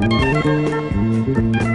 Música